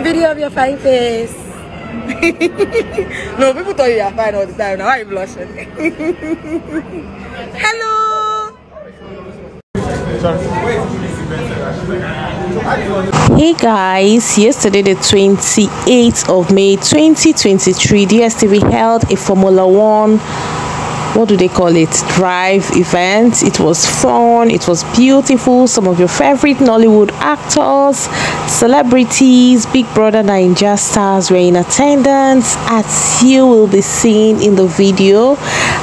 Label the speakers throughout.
Speaker 1: video of your fine face. no, people thought you are fine all the time. Now you blushing? Hello.
Speaker 2: Hey guys, yesterday the 28th of May 2023, DSTV held a Formula One what do they call it drive event it was fun it was beautiful. Some of your favorite nollywood actors celebrities big brother Naija stars were in attendance as you will be seeing in the video.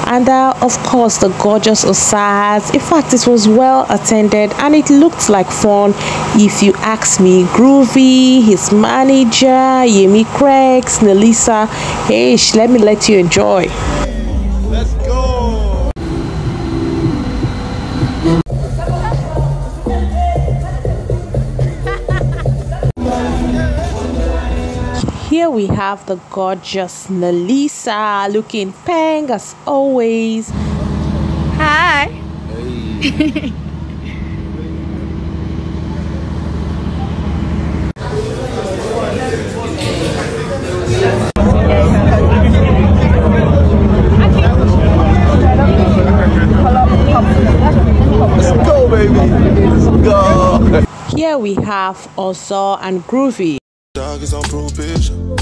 Speaker 2: And uh, of course the gorgeous osas. In fact it was well attended and it looked like fun if you ask me. Groovy his manager Yemi Cregx nelisa hey let me let you enjoy Here we have the gorgeous Nelisa looking pang as always.
Speaker 1: Hi.
Speaker 3: Let's go, baby. Let's go.
Speaker 2: Here we have also and Groovy.
Speaker 3: Dog is on probation.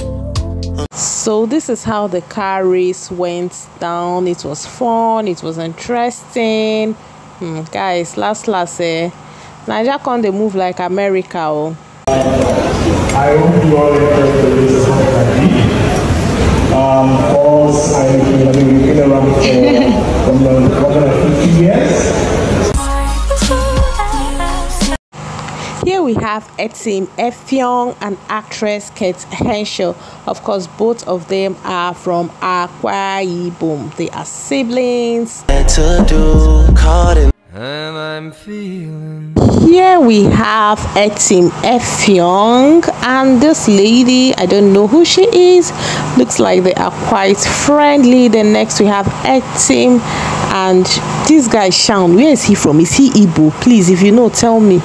Speaker 2: So this is how the car race went down. It was fun. It was interesting. Hmm, guys, last last eh, Nigeria can they move like America oh.
Speaker 4: I hope you all enjoyed the race as much as I did. Um, because I have been around for from more than 50 years.
Speaker 2: Here we have Etim Effiong and actress Kate Henshaw. Of course, both of them are from Akwa Ibom. They are siblings.
Speaker 5: to do caught in and I'm feeling
Speaker 2: Here we have Etim Effiong and this lady, I don't know who she is. Looks like they are quite friendly. Then next we have Etim and this guy Shaun. Where is he from? Is he Igbo? Please, if you know, tell me.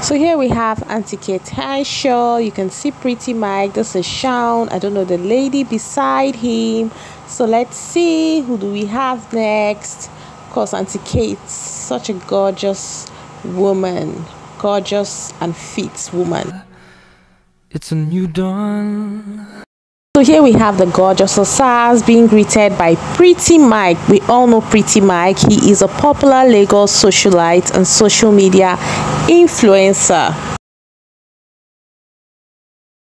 Speaker 2: So here we have Auntie Kate Henshaw. You can see Pretty Mike. This is Shaun. I don't know the lady beside him. So let's see who do we have next. Of course, Auntie Kate, such a gorgeous woman, gorgeous and fit woman.
Speaker 5: it's a new dawn
Speaker 2: So here we have the gorgeous Osas being greeted by Pretty Mike. We all know Pretty Mike. He is a popular Lagos socialite and social media influencer.